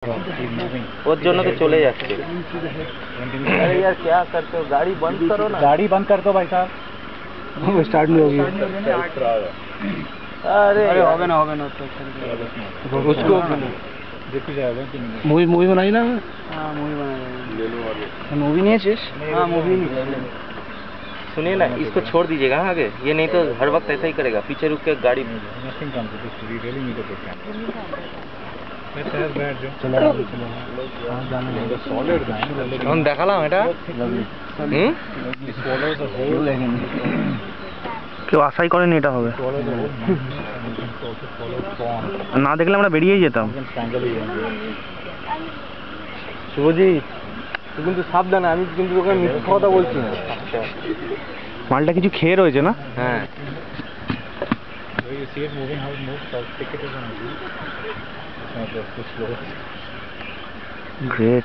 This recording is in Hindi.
He's moving. ওর জন্য তো চলে যাচ্ছে Continue. अरे यार क्या करते हो गाड़ी बंद करो ना गाड़ी बंद कर दो भाई साहब वो स्टार्ट नहीं होगी अरे अरे यार। होगा ना होगा ना उसको देखो जाएगा कि नहीं मूवी मूवी बनाई ना हाँ मूवी बनाई मूवी नहीं है चीज हाँ मूवी नहीं सुनिए ना इसको छोड़ दीजिएगा हाँ, आगे ये नहीं तो हर वक्त ऐसा ही करेगा पीछे रुक के गाड़ी দেখালাম এটা? কেউ আশাই করেনি এটা হবে। না দেখলে আমরা বেরিয়েই যেতাম। শুভজিৎ কিন্তু সাবধানে আমি কিন্তু ওখানে মিথ্যা কথা বলছি না। মালটা কিছু খেয়ে রয়েছে না? হ্যাঁ। see it moving, how it moves, how thick it is on the It's not just too slow. Great.